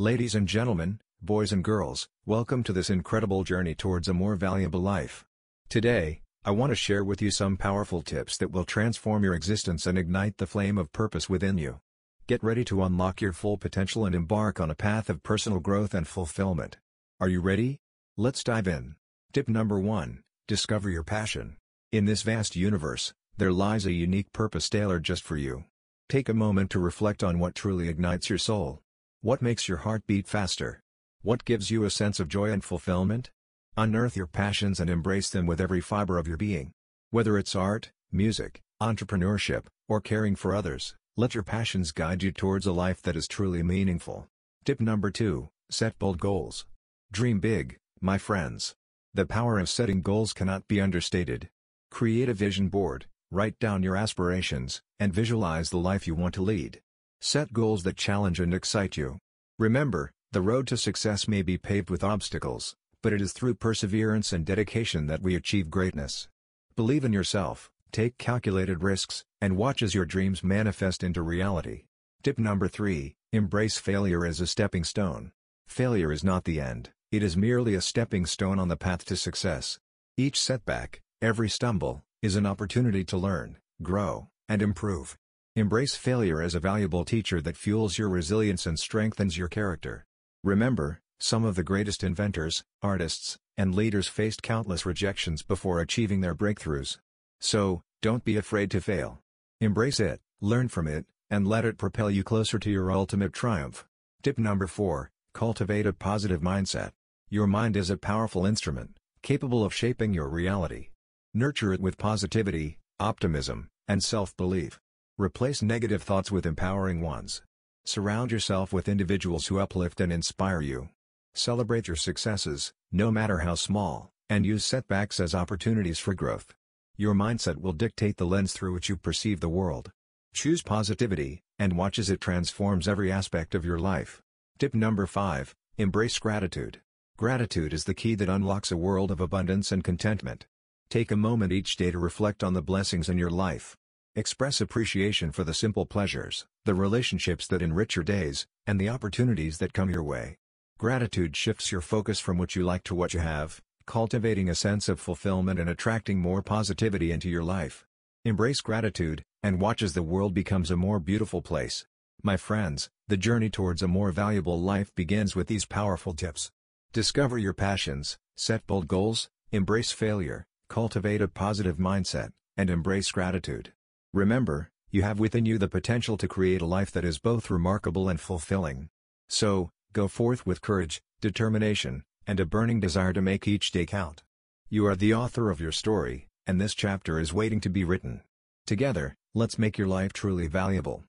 Ladies and gentlemen, boys and girls, welcome to this incredible journey towards a more valuable life. Today, I want to share with you some powerful tips that will transform your existence and ignite the flame of purpose within you. Get ready to unlock your full potential and embark on a path of personal growth and fulfillment. Are you ready? Let's dive in. Tip number 1 Discover your passion. In this vast universe, there lies a unique purpose tailored just for you. Take a moment to reflect on what truly ignites your soul. What makes your heart beat faster? What gives you a sense of joy and fulfillment? Unearth your passions and embrace them with every fiber of your being. Whether it's art, music, entrepreneurship, or caring for others, let your passions guide you towards a life that is truly meaningful. Tip number 2 Set bold goals. Dream big, my friends. The power of setting goals cannot be understated. Create a vision board, write down your aspirations, and visualize the life you want to lead. Set goals that challenge and excite you. Remember, the road to success may be paved with obstacles, but it is through perseverance and dedication that we achieve greatness. Believe in yourself, take calculated risks, and watch as your dreams manifest into reality. Tip number 3 Embrace failure as a stepping stone. Failure is not the end, it is merely a stepping stone on the path to success. Each setback, every stumble, is an opportunity to learn, grow, and improve. Embrace failure as a valuable teacher that fuels your resilience and strengthens your character. Remember, some of the greatest inventors, artists, and leaders faced countless rejections before achieving their breakthroughs. So, don't be afraid to fail. Embrace it, learn from it, and let it propel you closer to your ultimate triumph. Tip number 4 Cultivate a positive mindset. Your mind is a powerful instrument, capable of shaping your reality. Nurture it with positivity, optimism, and self-belief. Replace negative thoughts with empowering ones. Surround yourself with individuals who uplift and inspire you. Celebrate your successes, no matter how small, and use setbacks as opportunities for growth. Your mindset will dictate the lens through which you perceive the world. Choose positivity, and watch as it transforms every aspect of your life. Tip number 5 Embrace gratitude. Gratitude is the key that unlocks a world of abundance and contentment. Take a moment each day to reflect on the blessings in your life. Express appreciation for the simple pleasures, the relationships that enrich your days, and the opportunities that come your way. Gratitude shifts your focus from what you like to what you have, cultivating a sense of fulfillment and attracting more positivity into your life. Embrace gratitude, and watch as the world becomes a more beautiful place. My friends, the journey towards a more valuable life begins with these powerful tips. Discover your passions, set bold goals, embrace failure, cultivate a positive mindset, and embrace gratitude. Remember, you have within you the potential to create a life that is both remarkable and fulfilling. So, Go forth with courage, determination, and a burning desire to make each day count. You are the author of your story, and this chapter is waiting to be written. Together, let's make your life truly valuable.